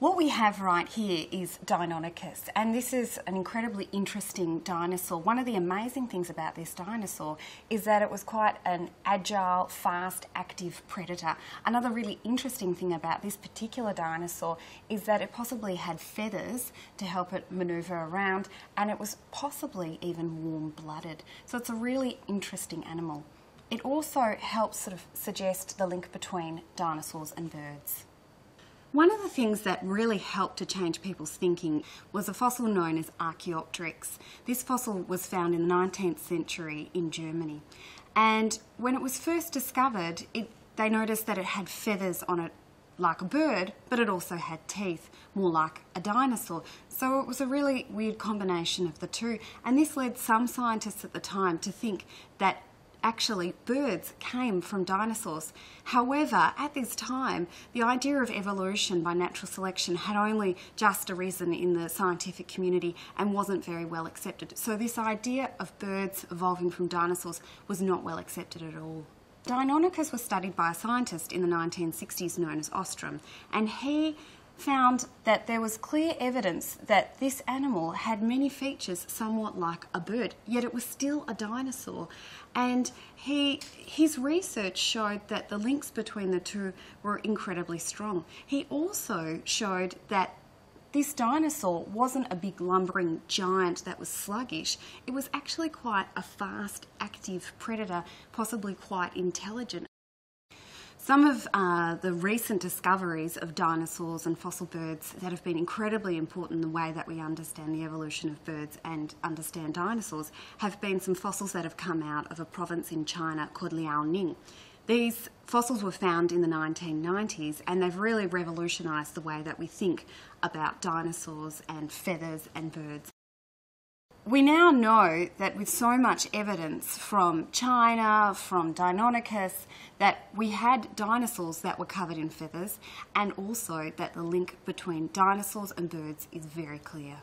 What we have right here is Deinonychus, and this is an incredibly interesting dinosaur. One of the amazing things about this dinosaur is that it was quite an agile, fast, active predator. Another really interesting thing about this particular dinosaur is that it possibly had feathers to help it maneuver around, and it was possibly even warm blooded. So it's a really interesting animal. It also helps sort of suggest the link between dinosaurs and birds. One of the things that really helped to change people's thinking was a fossil known as Archaeopteryx. This fossil was found in the 19th century in Germany. And when it was first discovered, it, they noticed that it had feathers on it like a bird, but it also had teeth, more like a dinosaur. So it was a really weird combination of the two. And this led some scientists at the time to think that actually birds came from dinosaurs. However, at this time, the idea of evolution by natural selection had only just arisen in the scientific community and wasn't very well accepted. So this idea of birds evolving from dinosaurs was not well accepted at all. Deinonychus was studied by a scientist in the 1960s known as Ostrom, and he found that there was clear evidence that this animal had many features somewhat like a bird, yet it was still a dinosaur. And he, his research showed that the links between the two were incredibly strong. He also showed that this dinosaur wasn't a big lumbering giant that was sluggish. It was actually quite a fast, active predator, possibly quite intelligent. Some of uh, the recent discoveries of dinosaurs and fossil birds that have been incredibly important in the way that we understand the evolution of birds and understand dinosaurs have been some fossils that have come out of a province in China called Liaoning. These fossils were found in the 1990s and they've really revolutionised the way that we think about dinosaurs and feathers and birds. We now know that with so much evidence from China, from Deinonychus, that we had dinosaurs that were covered in feathers and also that the link between dinosaurs and birds is very clear.